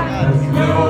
There's no